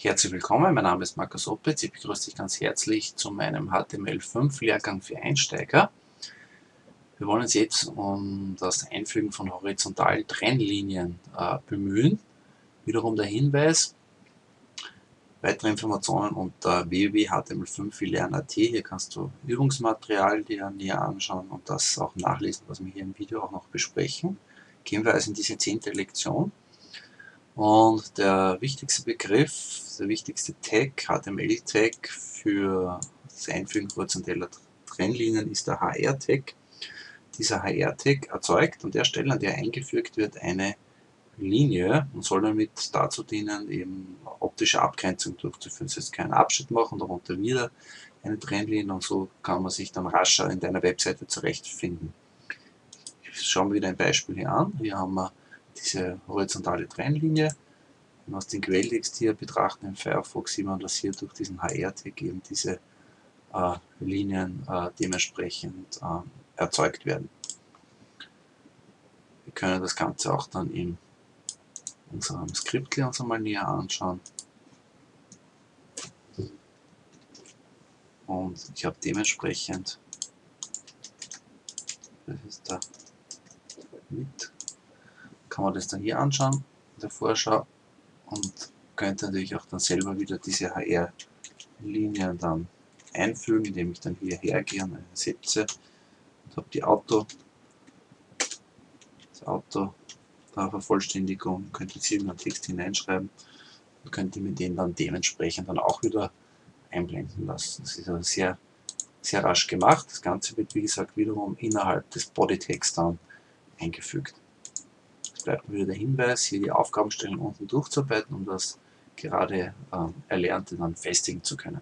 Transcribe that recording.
Herzlich willkommen, mein Name ist Markus Opitz. Ich begrüße dich ganz herzlich zu meinem HTML5-Lehrgang für Einsteiger. Wir wollen uns jetzt um das Einfügen von horizontalen Trennlinien äh, bemühen. Wiederum der Hinweis, weitere Informationen unter www.html5lernen.at. Hier kannst du Übungsmaterial dir näher anschauen und das auch nachlesen, was wir hier im Video auch noch besprechen. Gehen wir also in diese zehnte Lektion. Und der wichtigste Begriff, der wichtigste Tag, HTML-Tag für das Einfügen horizontaler Trennlinien ist der HR-Tag. Dieser HR-Tag erzeugt an der Stelle, an der eingefügt wird, eine Linie und soll damit dazu dienen, eben optische Abgrenzung durchzuführen. Das heißt, keinen Abschnitt machen, darunter wieder eine Trennlinie und so kann man sich dann rascher in deiner Webseite zurechtfinden. Schauen wir wieder ein Beispiel hier an. Hier haben wir diese horizontale Trennlinie. Wenn wir aus dem Quelltext hier betrachten im Firefox, sieht man, dass hier durch diesen HR-Tag eben diese äh, Linien äh, dementsprechend äh, erzeugt werden. Wir können das Ganze auch dann in unserem Skript uns einmal näher anschauen. Und ich habe dementsprechend, das ist da mit kann man das dann hier anschauen in der Vorschau und könnte natürlich auch dann selber wieder diese HR-Linien dann einfügen, indem ich dann hierher gehe und eine setze und habe die Auto, das Auto da Vervollständigung, könnte jetzt hier einen Text hineinschreiben und könnte mir den dann dementsprechend dann auch wieder einblenden lassen. Das ist also sehr, sehr rasch gemacht. Das Ganze wird wie gesagt wiederum innerhalb des Bodytext dann eingefügt bleibt mir der Hinweis, hier die Aufgabenstellung unten durchzuarbeiten, um das gerade ähm, Erlernte dann festigen zu können.